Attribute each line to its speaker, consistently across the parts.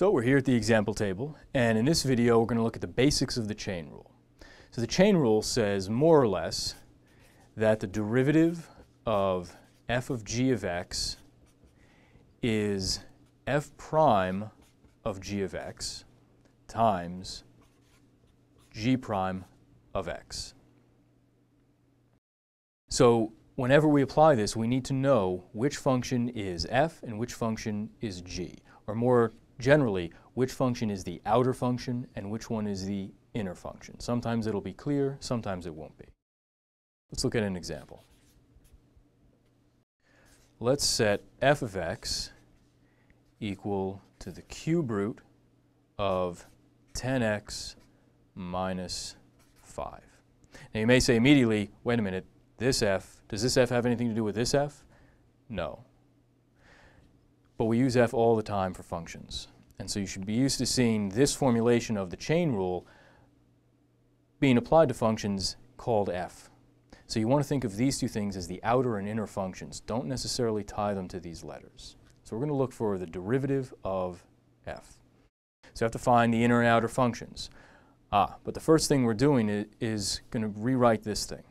Speaker 1: So we're here at the example table, and in this video we're going to look at the basics of the chain rule. So the chain rule says more or less that the derivative of f of g of x is f prime of g of x times g prime of x. So whenever we apply this, we need to know which function is f and which function is g, or more generally, which function is the outer function and which one is the inner function. Sometimes it'll be clear, sometimes it won't be. Let's look at an example. Let's set f of x equal to the cube root of 10x minus 5. Now you may say immediately, wait a minute, this f, does this f have anything to do with this f? No. But we use f all the time for functions. And so you should be used to seeing this formulation of the chain rule being applied to functions called f. So you want to think of these two things as the outer and inner functions. Don't necessarily tie them to these letters. So we're going to look for the derivative of f. So you have to find the inner and outer functions. Ah, but the first thing we're doing is, is going to rewrite this thing.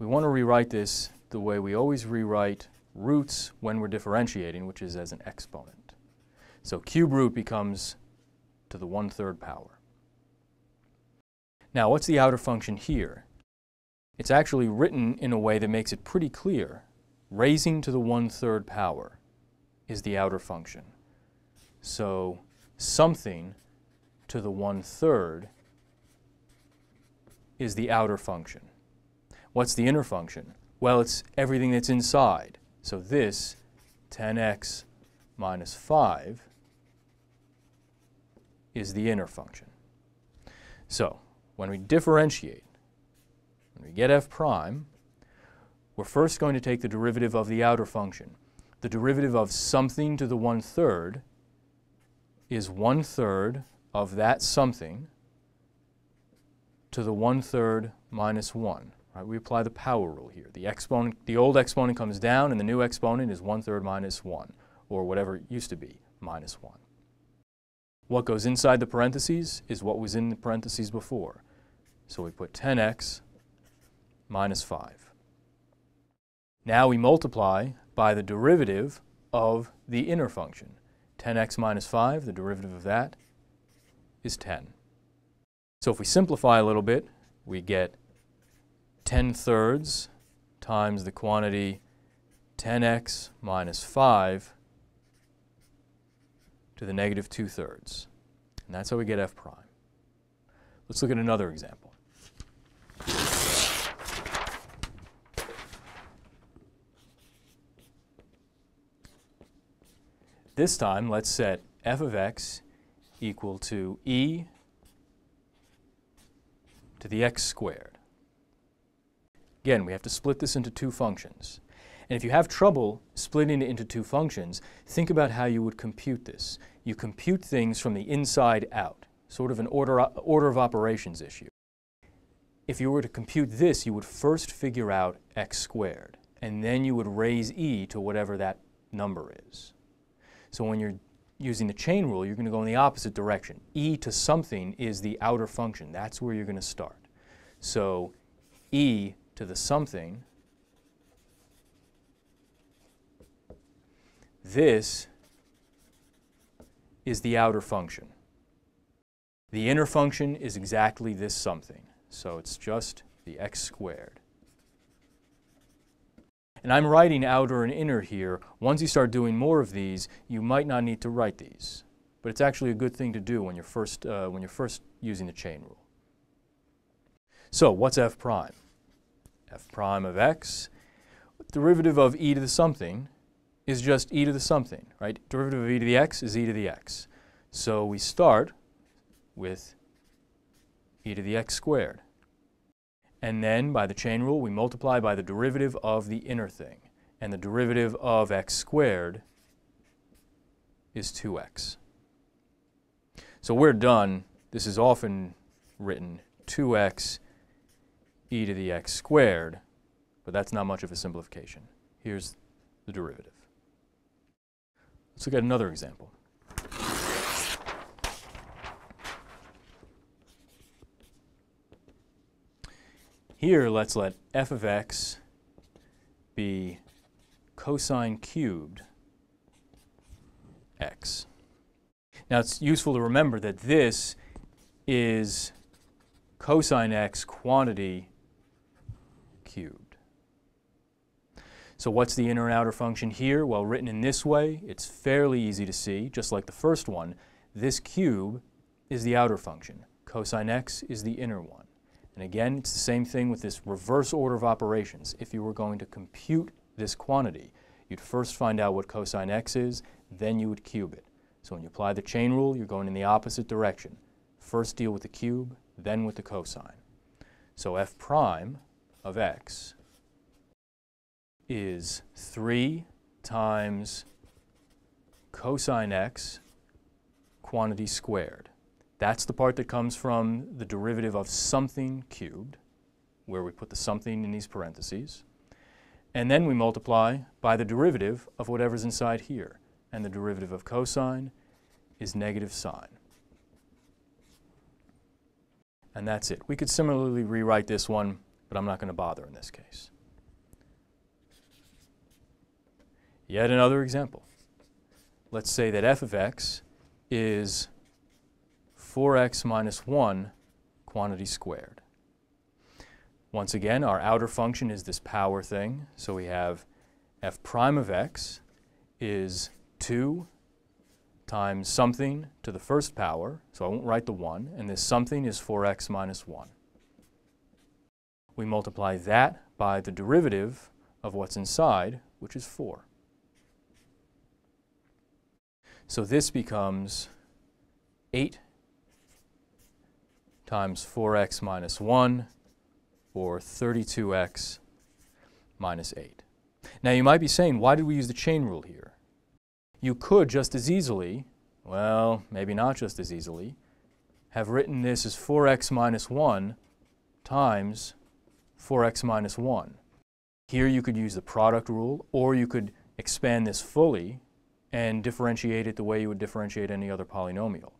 Speaker 1: We want to rewrite this the way we always rewrite roots when we're differentiating, which is as an exponent. So cube root becomes to the one-third power. Now, what's the outer function here? It's actually written in a way that makes it pretty clear. Raising to the one-third power is the outer function. So something to the one-third is the outer function. What's the inner function? Well, it's everything that's inside. So this, 10x minus 5, is the inner function. So when we differentiate, when we get f prime, we're first going to take the derivative of the outer function. The derivative of something to the one-third is one-third of that something to the one-third minus 1. Right? We apply the power rule here. The, exponent, the old exponent comes down and the new exponent is one-third minus 1, or whatever it used to be, minus 1. What goes inside the parentheses is what was in the parentheses before. So we put 10x minus 5. Now we multiply by the derivative of the inner function. 10x minus 5, the derivative of that, is 10. So if we simplify a little bit, we get 10 thirds times the quantity 10x minus 5 to the negative 2 thirds. And that's how we get f prime. Let's look at another example. This time, let's set f of x equal to e to the x squared. Again, we have to split this into two functions. And if you have trouble splitting it into two functions, think about how you would compute this. You compute things from the inside out, sort of an order, order of operations issue. If you were to compute this, you would first figure out x squared, and then you would raise e to whatever that number is. So when you're using the chain rule, you're going to go in the opposite direction. e to something is the outer function. That's where you're going to start. So e to the something This is the outer function. The inner function is exactly this something. So it's just the x squared. And I'm writing outer and inner here. Once you start doing more of these, you might not need to write these. But it's actually a good thing to do when you're first, uh, when you're first using the chain rule. So what's f prime? F prime of x, derivative of e to the something, is just e to the something, right? Derivative of e to the x is e to the x. So we start with e to the x squared. And then by the chain rule, we multiply by the derivative of the inner thing. And the derivative of x squared is 2x. So we're done. This is often written 2x e to the x squared, but that's not much of a simplification. Here's the derivative. Let's look at another example. Here, let's let f of x be cosine cubed x. Now, it's useful to remember that this is cosine x quantity cubed. So what's the inner and outer function here? Well, written in this way, it's fairly easy to see, just like the first one. This cube is the outer function. Cosine x is the inner one. And again, it's the same thing with this reverse order of operations. If you were going to compute this quantity, you'd first find out what cosine x is, then you would cube it. So when you apply the chain rule, you're going in the opposite direction. First deal with the cube, then with the cosine. So f prime of x is 3 times cosine x quantity squared. That's the part that comes from the derivative of something cubed, where we put the something in these parentheses. And then we multiply by the derivative of whatever's inside here. And the derivative of cosine is negative sine. And that's it. We could similarly rewrite this one, but I'm not going to bother in this case. Yet another example. Let's say that f of x is 4x minus 1 quantity squared. Once again, our outer function is this power thing, so we have f prime of x is 2 times something to the first power, so I won't write the 1, and this something is 4x minus 1. We multiply that by the derivative of what's inside, which is 4. So this becomes 8 times 4x minus 1, or 32x minus 8. Now you might be saying, why did we use the chain rule here? You could just as easily, well, maybe not just as easily, have written this as 4x minus 1 times 4x minus 1. Here you could use the product rule, or you could expand this fully and differentiate it the way you would differentiate any other polynomial.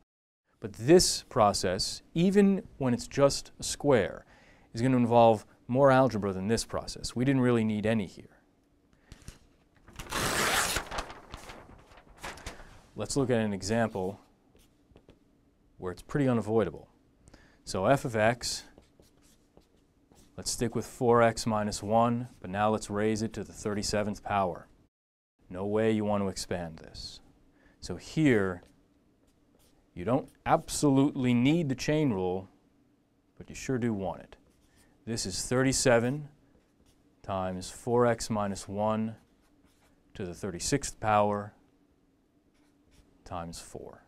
Speaker 1: But this process, even when it's just a square, is going to involve more algebra than this process. We didn't really need any here. Let's look at an example where it's pretty unavoidable. So f of x, let's stick with 4x minus 1, but now let's raise it to the 37th power. No way you want to expand this. So here, you don't absolutely need the chain rule, but you sure do want it. This is 37 times 4x minus 1 to the 36th power times 4.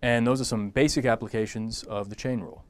Speaker 1: And those are some basic applications of the chain rule.